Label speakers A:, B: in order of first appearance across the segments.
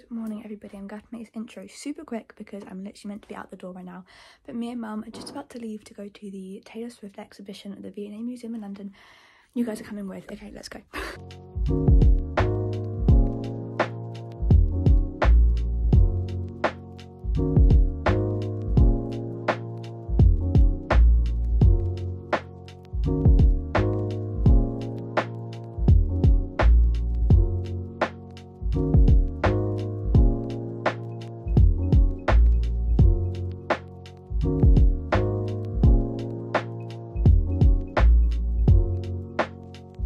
A: Good morning everybody, I'm going to make this intro super quick because I'm literally meant to be out the door right now. But me and mum are just about to leave to go to the Taylor Swift exhibition at the V&A Museum in London. You guys are coming with, okay let's go.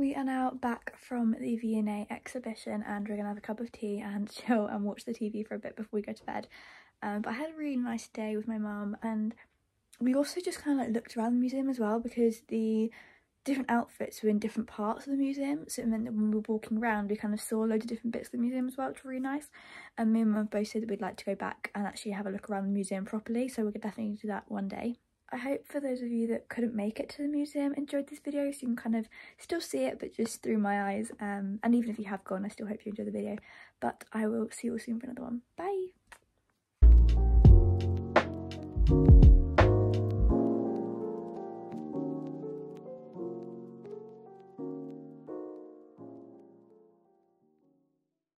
A: We are now back from the V&A exhibition and we're gonna have a cup of tea and chill and watch the TV for a bit before we go to bed. Um, but I had a really nice day with my mum and we also just kind of like looked around the museum as well because the different outfits were in different parts of the museum so it meant that when we were walking around we kind of saw loads of different bits of the museum as well which were really nice and me and mum both said that we'd like to go back and actually have a look around the museum properly so we could definitely do that one day. I hope for those of you that couldn't make it to the museum enjoyed this video so you can kind of still see it but just through my eyes um, and even if you have gone I still hope you enjoy the video but I will see you all soon for another one. Bye!